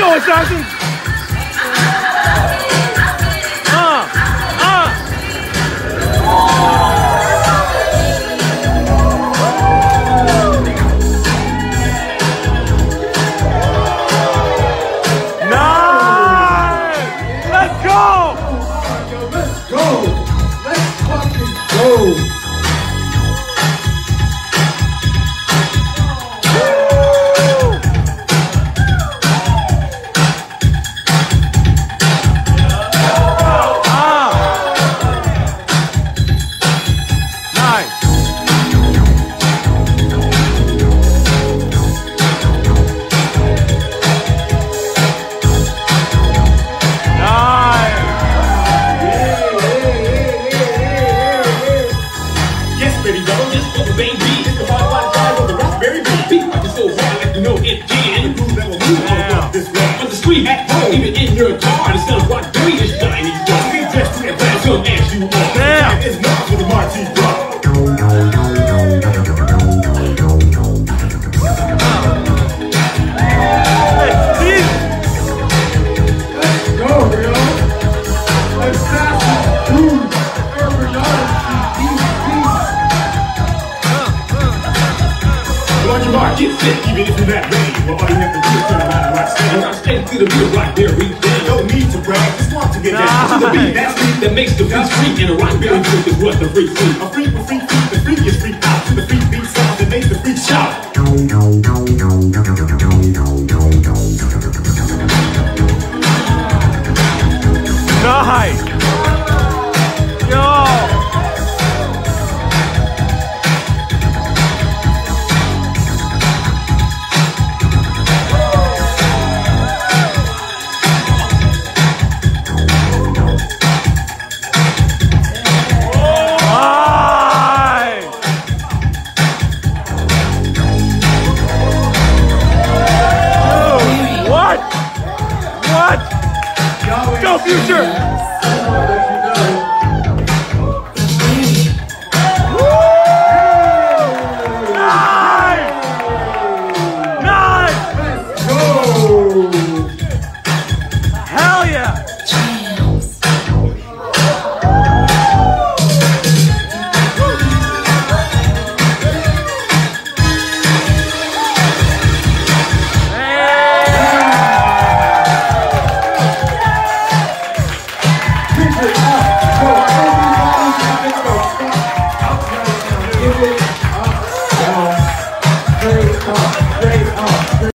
Assassin! Uh, uh. Nice! Let's go! Let's go. Let's fucking go. Even in your car, the sun rock baby is shining star. We dress to advance, come as you are. Damn. It's not for the Marty Rock. Let's see. Let's go, yo. Assassin Crew. Urban Odyssey. On your mark, get set, even if you're not ready. Well, all you have to do is turn around stand to the beat right there, down. No need to brag, just want to get down. To the beat, that's beat that makes the beat freak. And a rock berry freak is what the freak freak. A freak will freak freak, the freak out. To the freak beat sound that makes the freak shout. Nice. Future!